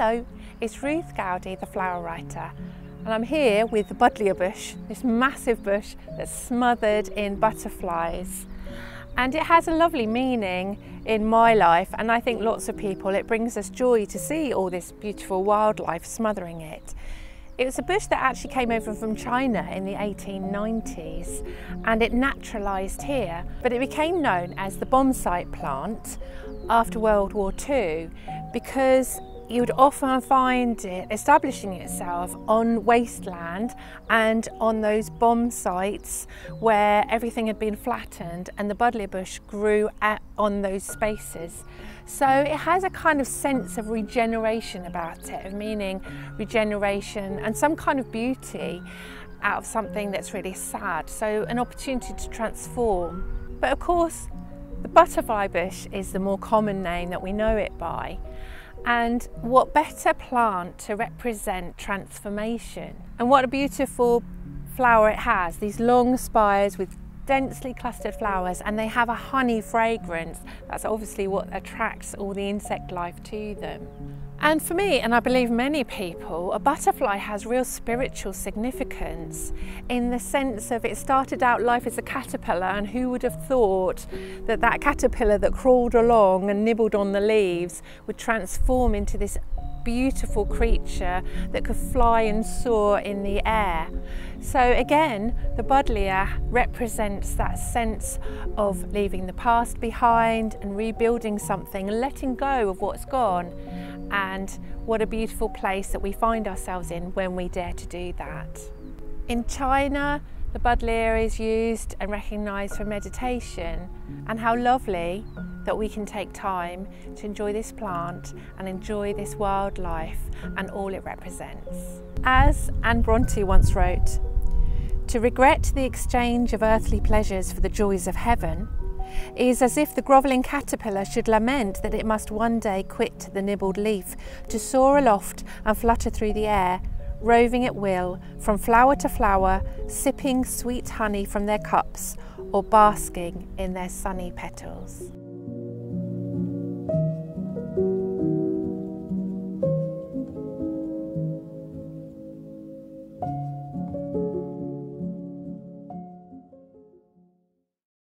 Hello, it's Ruth Goudy, the flower writer, and I'm here with the buddleia bush, this massive bush that's smothered in butterflies. And it has a lovely meaning in my life, and I think lots of people, it brings us joy to see all this beautiful wildlife smothering it. It was a bush that actually came over from China in the 1890s and it naturalised here, but it became known as the bomb site plant after World War II because you would often find it establishing itself on wasteland and on those bomb sites where everything had been flattened and the buddleia bush grew at, on those spaces. So it has a kind of sense of regeneration about it, meaning regeneration and some kind of beauty out of something that's really sad. So an opportunity to transform. But of course, the butterfly bush is the more common name that we know it by. And what better plant to represent transformation? And what a beautiful flower it has, these long spires with densely clustered flowers and they have a honey fragrance. That's obviously what attracts all the insect life to them. And for me, and I believe many people, a butterfly has real spiritual significance in the sense of it started out life as a caterpillar and who would have thought that that caterpillar that crawled along and nibbled on the leaves would transform into this beautiful creature that could fly and soar in the air. So again, the buddleia represents that sense of leaving the past behind and rebuilding something and letting go of what's gone and what a beautiful place that we find ourselves in when we dare to do that. In China, the buddleia is used and recognised for meditation and how lovely that we can take time to enjoy this plant and enjoy this wildlife and all it represents. As Anne Bronte once wrote, to regret the exchange of earthly pleasures for the joys of heaven is as if the grovelling caterpillar should lament that it must one day quit the nibbled leaf to soar aloft and flutter through the air, roving at will from flower to flower, sipping sweet honey from their cups or basking in their sunny petals.